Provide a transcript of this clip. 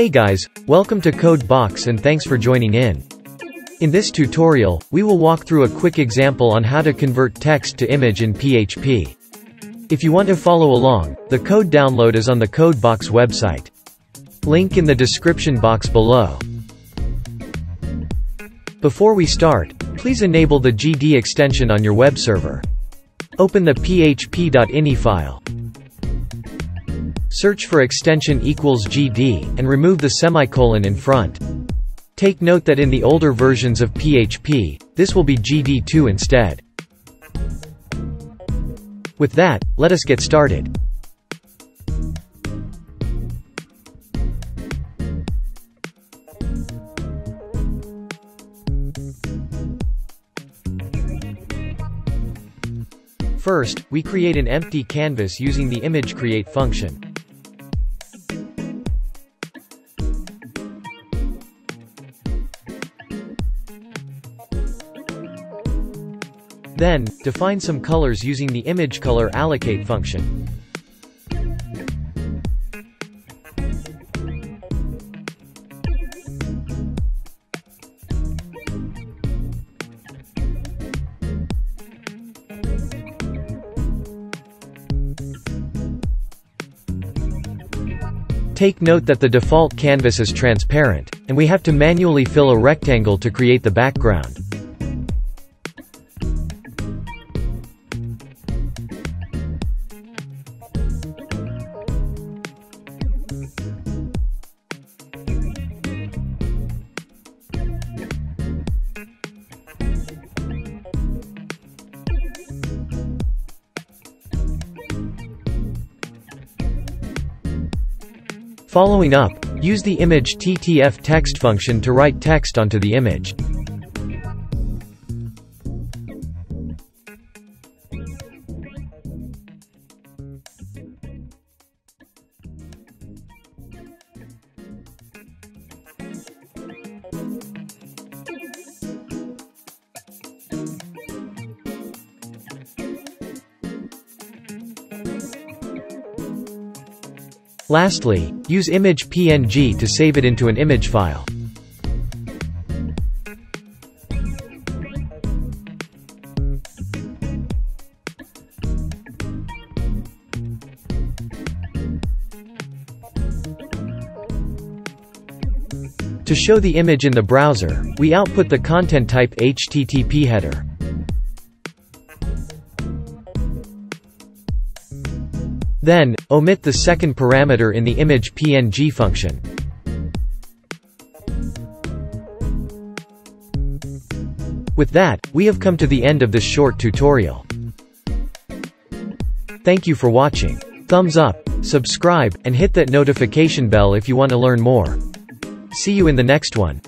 Hey guys, welcome to Code Boxx and thanks for joining in. In this tutorial, we will walk through a quick example on how to convert text to image in PHP. If you want to follow along, the code download is on the Code Boxx website. Link in the description box below. Before we start, please enable the GD extension on your web server. Open the php.ini file. Search for extension equals GD, and remove the semicolon in front. Take note that in the older versions of PHP, this will be GD2 instead. With that, let us get started. First, we create an empty canvas using the image create function. Then, define some colors using the image color allocate function. Take note that the default canvas is transparent, and we have to manually fill a rectangle to create the background. Following up, use the image ttf text function to write text onto the image. Lastly, use image PNG to save it into an image file. To show the image in the browser, we output the content type HTTP header. Then, omit the second parameter in the image PNG function. With that, we have come to the end of this short tutorial. Thank you for watching. Thumbs up, subscribe, and hit that notification bell if you want to learn more. See you in the next one.